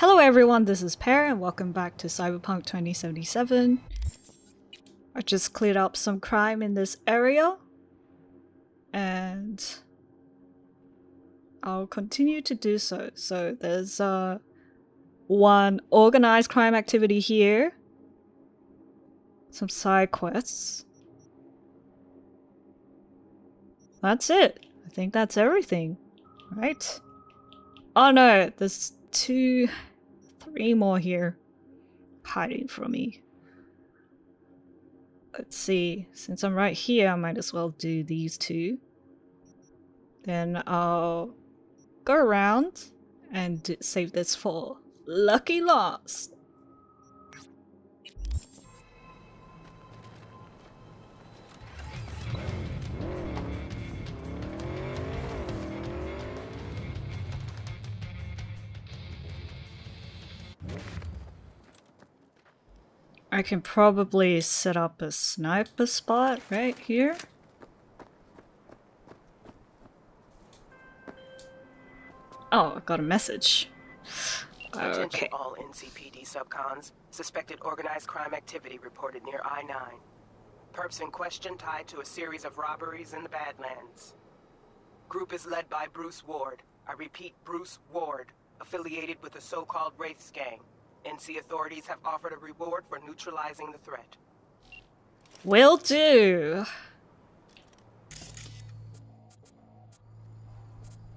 Hello everyone, this is Pear and welcome back to Cyberpunk 2077. I just cleared up some crime in this area and I'll continue to do so. So there's uh, one organized crime activity here, some side quests. That's it. I think that's everything, right? Oh no, there's two, three more here hiding from me. Let's see, since I'm right here, I might as well do these two. Then I'll go around and save this for Lucky Last. I can probably set up a sniper spot right here. Oh, I got a message. Attention Okay. all NCPD subcons. Suspected organized crime activity reported near I-9. Perps in question tied to a series of robberies in the Badlands. Group is led by Bruce Ward. I repeat, Bruce Ward, affiliated with the so-called Wraiths gang. NC authorities have offered a reward for neutralizing the threat. Will do.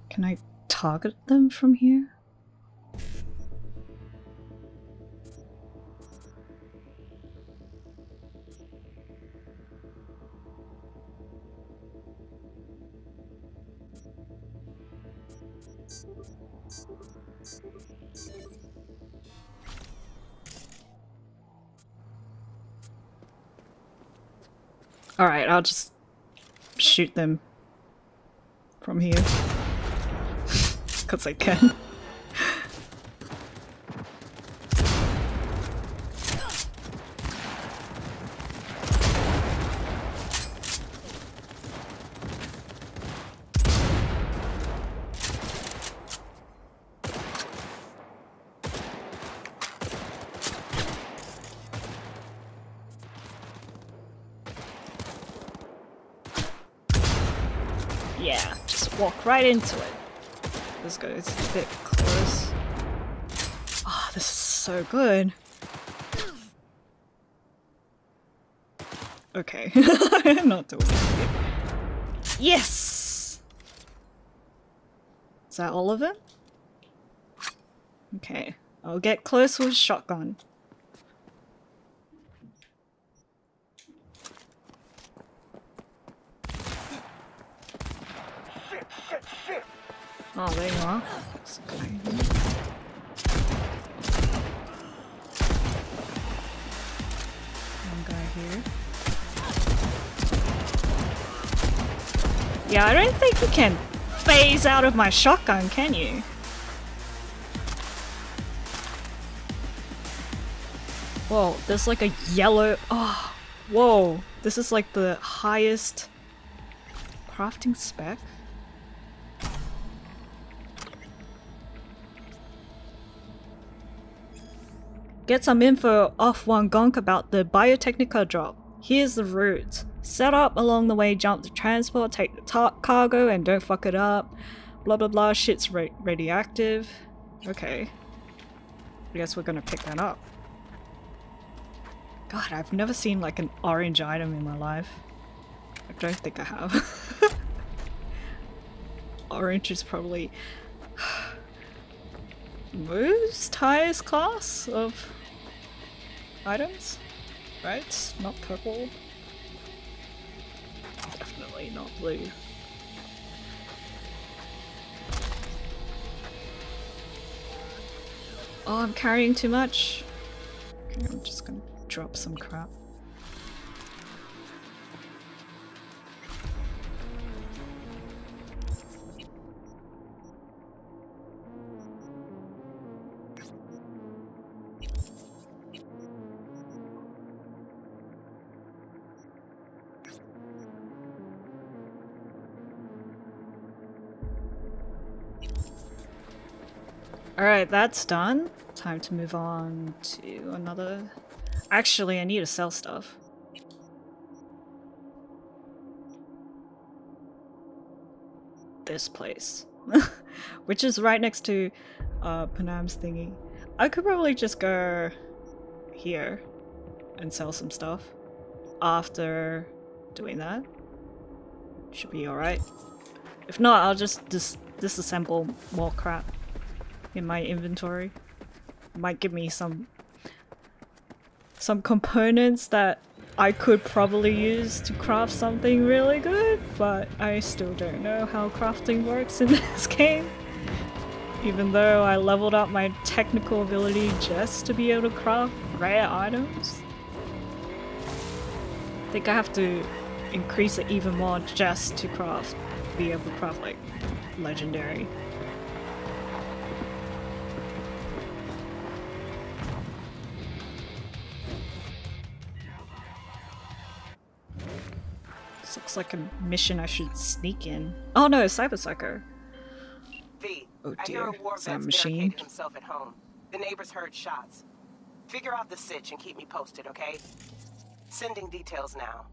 Can I target them from here? Alright, I'll just shoot them from here. Because I can. Yeah, just walk right into it. This guy's a bit close. Oh, this is so good. Okay, not doing it. Yes! Is that all of it? Okay, I'll get close with shotgun. Oh, there you are. One guy here. Yeah, I don't think you can phase out of my shotgun, can you? Whoa, there's like a yellow. Oh, whoa. This is like the highest crafting spec. Get some info off one gonk about the Biotechnica drop. Here's the route. Set up along the way, jump the transport, take the cargo, and don't fuck it up. Blah blah blah, shit's ra- radioactive. Okay. I guess we're gonna pick that up. God, I've never seen like an orange item in my life. I don't think I have. orange is probably most highest class of items, right? Not purple. Definitely not blue. Oh, I'm carrying too much. I'm just gonna drop some crap. Alright, that's done. Time to move on to another... Actually, I need to sell stuff. This place. Which is right next to uh, Panam's thingy. I could probably just go here and sell some stuff after doing that. Should be alright. If not, I'll just dis disassemble more crap in my inventory. Might give me some some components that I could probably use to craft something really good, but I still don't know how crafting works in this game. Even though I leveled up my technical ability just to be able to craft rare items. I think I have to increase it even more just to craft, be able to craft like legendary. Looks like a mission I should sneak in. Oh no, Cyberpsycho. V, Oh I hear dear, a war is that machine? himself at home. The neighbors heard shots. Figure out the sitch and keep me posted, okay? Sending details now.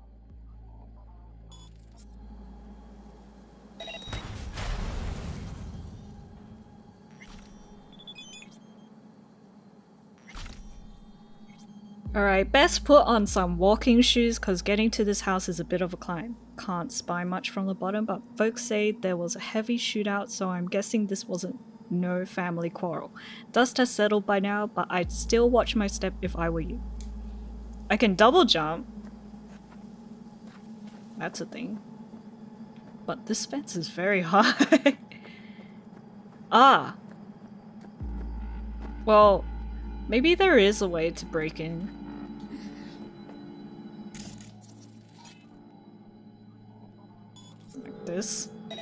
Alright, best put on some walking shoes because getting to this house is a bit of a climb. Can't spy much from the bottom, but folks say there was a heavy shootout, so I'm guessing this wasn't no family quarrel. Dust has settled by now, but I'd still watch my step if I were you. I can double jump. That's a thing. But this fence is very high. ah. Well, maybe there is a way to break in. This.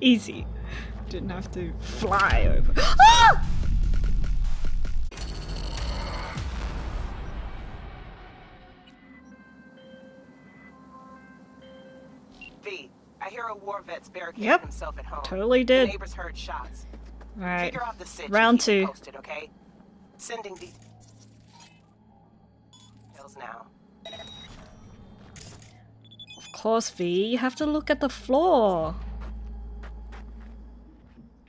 Easy. Didn't have to fly over. Ah! V, I hear a war vet's barricaded Yep, himself at home. totally The did. neighbors heard shots. Alright. Figure out the sitch Round and keep me two. posted, okay? Sending de- details now. Course, V, you have to look at the floor.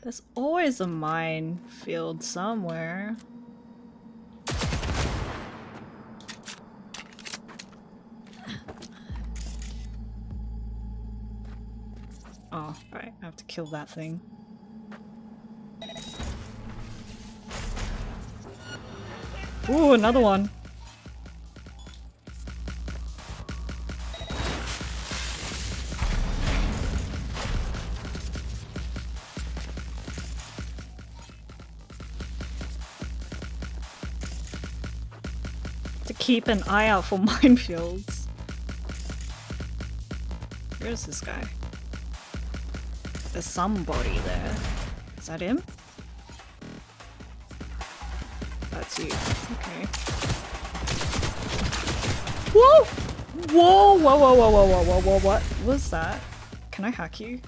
There's always a minefield somewhere. Oh, right, I have to kill that thing. Ooh, another one. Keep an eye out for minefields. Where's this guy? There's somebody there. Is that him? That's you. Okay. Whoa! Whoa! Whoa! Whoa! Whoa! Whoa! Whoa! Whoa! Whoa! What was that? Can I hack you?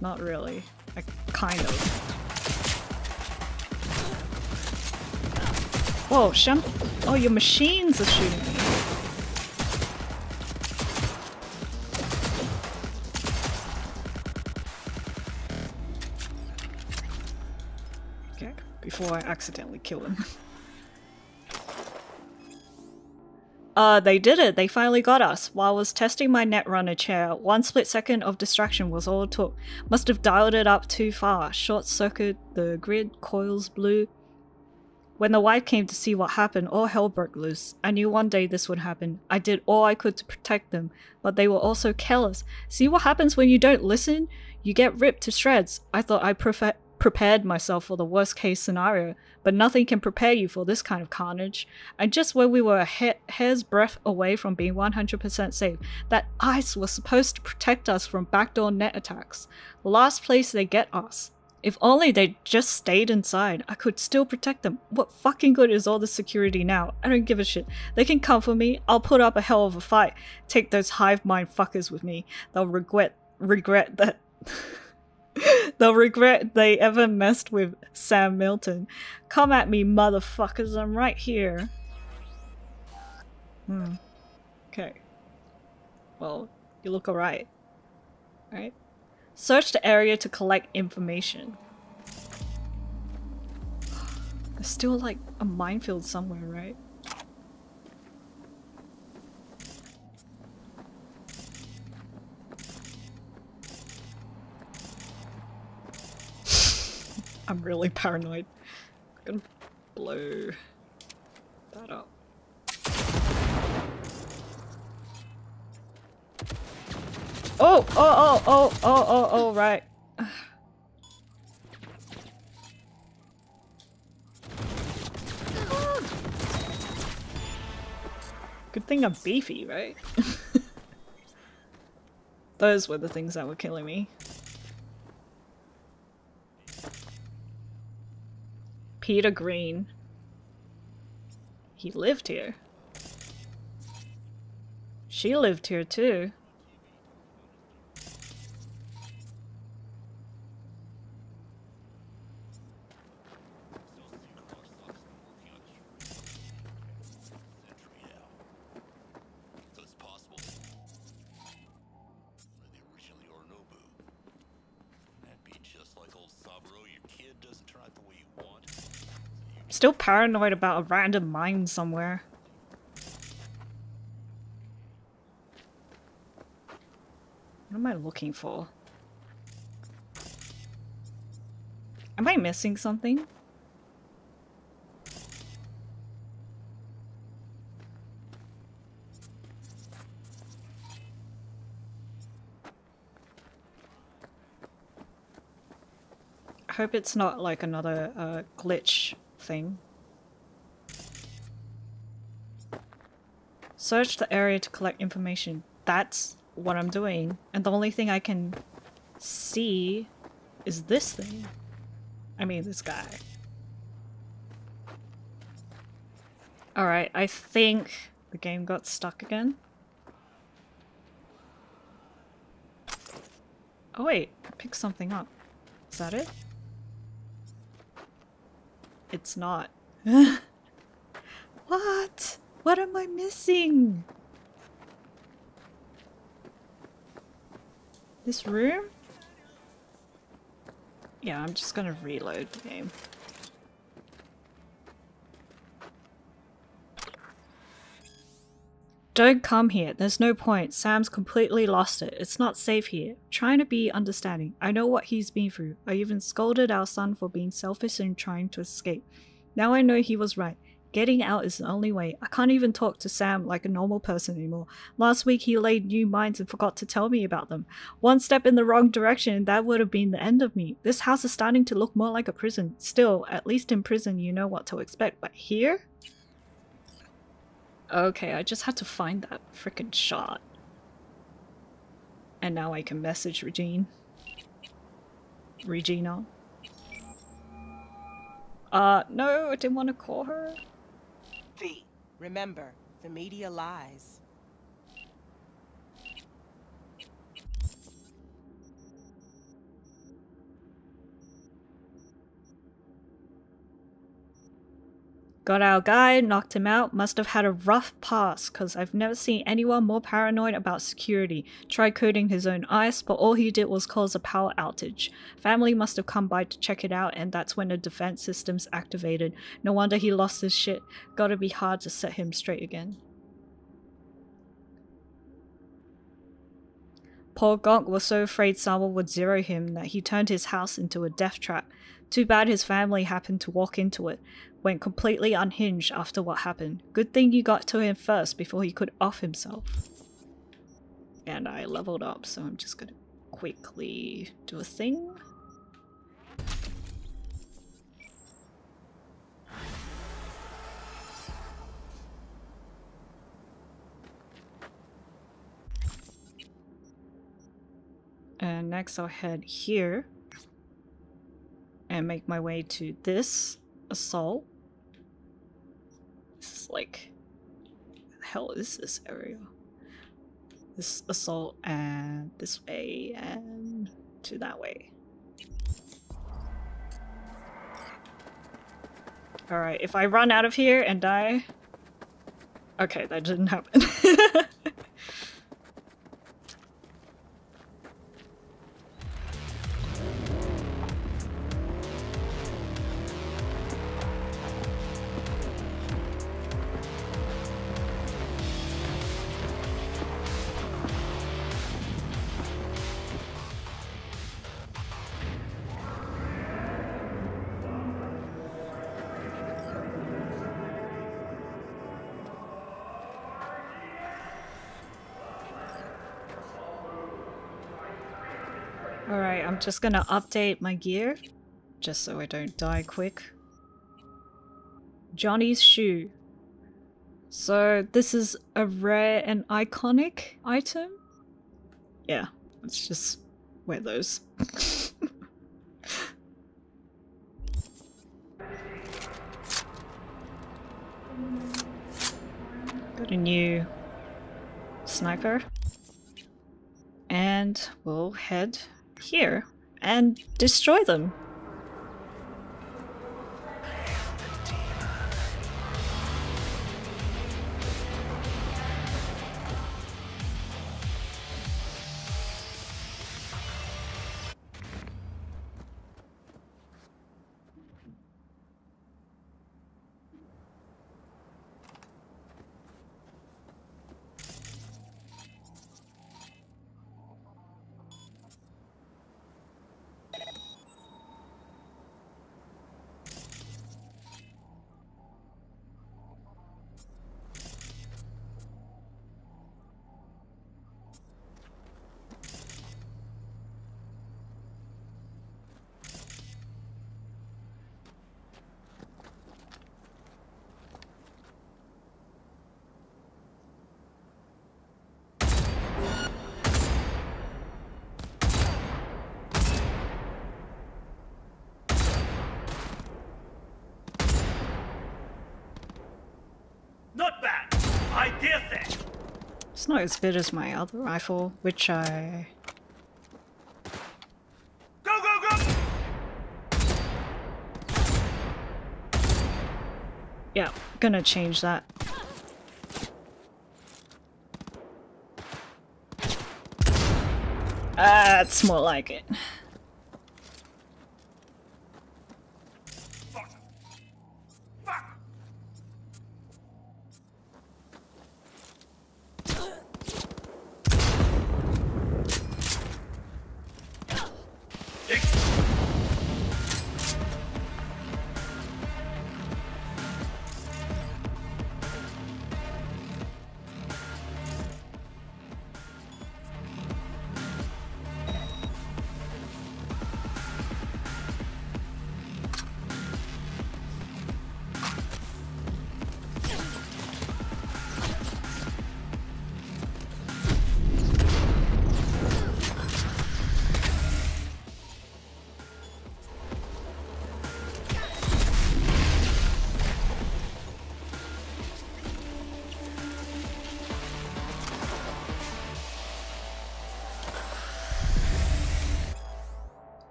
Not really. I kind of. Whoa, Shem. Oh, your machines are shooting me. Okay, before I accidentally kill him. Uh, they did it. They finally got us. While I was testing my Netrunner chair, one split second of distraction was all it took. Must have dialed it up too far. Short circuit, the grid, coils blew. When the wife came to see what happened, all hell broke loose. I knew one day this would happen. I did all I could to protect them, but they were also careless. See what happens when you don't listen? You get ripped to shreds. I thought I prepared myself for the worst case scenario, but nothing can prepare you for this kind of carnage. And just when we were a ha- hair's breadth away from being 100% safe, that ice was supposed to protect us from backdoor net attacks. Last place they get us. If only they just stayed inside, I could still protect them. What fucking good is all the security now? I don't give a shit. They can come for me. I'll put up a hell of a fight. Take those hive mind fuckers with me. They'll regret regret that. They'll regret they ever messed with Sam Milton. Come at me, motherfuckers, I'm right here. Hmm. Okay. Well, you look alright. Right? Search the area to collect information. There's still like a minefield somewhere, right? I'm really paranoid. I'm gonna blow that up. Oh, oh, oh, oh, oh, oh, oh, right. Good thing I'm beefy, right? Those were the things that were killing me. Peter Green. He lived here. She lived here too. Paranoid about a random mine somewhere. What am I looking for? Am I missing something? I hope it's not like another uh, glitch thing. Search the area to collect information. That's what I'm doing. And the only thing I can see is this thing. I mean, this guy. Alright, I think the game got stuck again. Oh wait, I picked something up. Is that it? It's not. what? What am I missing? This room? Yeah, I'm just gonna reload the game. Don't come here. There's no point. Sam's completely lost it. It's not safe here. Trying to be understanding. I know what he's been through. I even scolded our son for being selfish and trying to escape. Now I know he was right. Getting out is the only way. I can't even talk to Sam like a normal person anymore. Last week he laid new mines and forgot to tell me about them. One step in the wrong direction and that would have been the end of me. This house is starting to look more like a prison. Still, at least in prison you know what to expect, but here? Okay, I just had to find that freaking shot. And now I can message Regine. Regina. Uh, no, I didn't want to call her. Remember, the media lies. Got our guy, knocked him out, must have had a rough pass, cause I've never seen anyone more paranoid about security. Tried coding his own ice, but all he did was cause a power outage. Family must have come by to check it out, and that's when the defense systems activated. No wonder he lost his shit. Gotta be hard to set him straight again. Poor Gonk was so afraid someone would zero him that he turned his house into a death trap. Too bad his family happened to walk into it went completely unhinged after what happened. Good thing you got to him first before he could off himself. And I leveled up, so I'm just gonna quickly do a thing. And next I'll head here make my way to this assault. This is like, the hell is this area? This assault and this way and to that way. Alright, if I run out of here and die... Okay, that didn't happen. Alright, I'm just gonna update my gear, just so I don't die quick. Johnny's shoe. So this is a rare and iconic item? Yeah, let's just wear those. Got a new sniper. And we'll head here and destroy them. It's not as good as my other rifle, which I... Go, go, go! Yeah, gonna change that. That's more like it.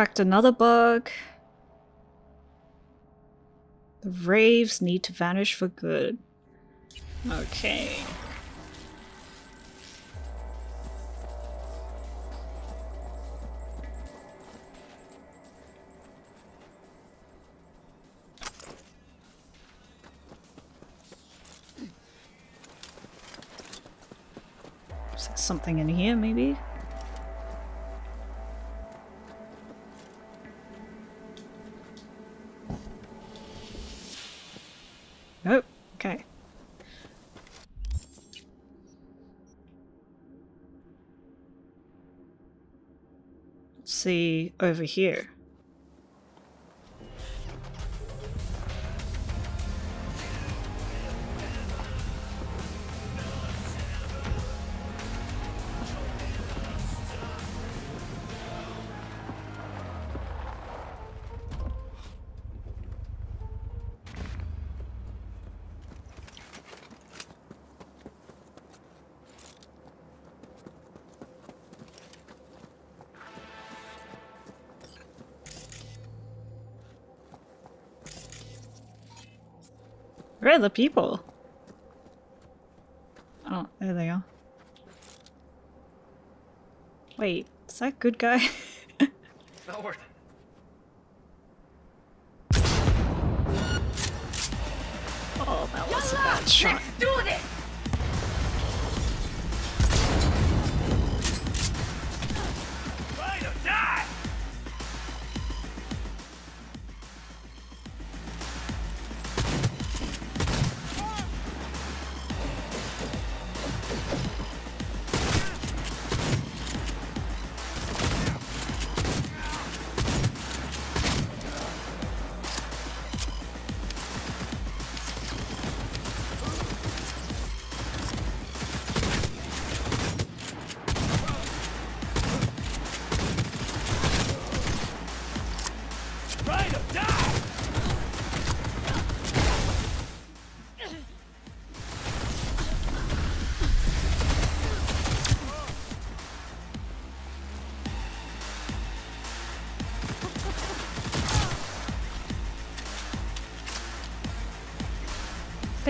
Tracked another bug. The raves need to vanish for good. Okay. Something in here, maybe? Over here. Where are the people? Oh, there they are. Wait, is that good guy? Not worth oh, that was a bad shot. do this!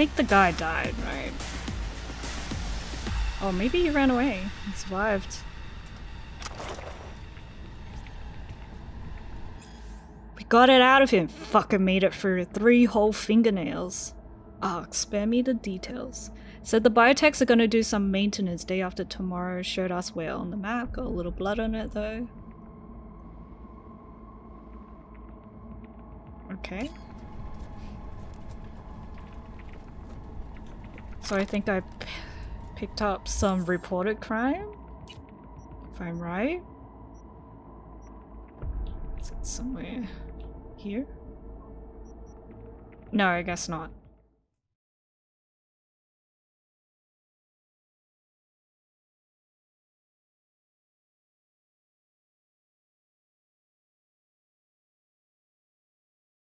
Think the guy died, right? Oh, maybe he ran away and survived. We got it out of him. Fucking made it through three whole fingernails. Ah, spare me the details. Said the biotechs are gonna do some maintenance day after tomorrow. Showed us where on the map. Got a little blood on it though. Okay. So I think I picked up some reported crime? If I'm right? Is it somewhere here? No, I guess not.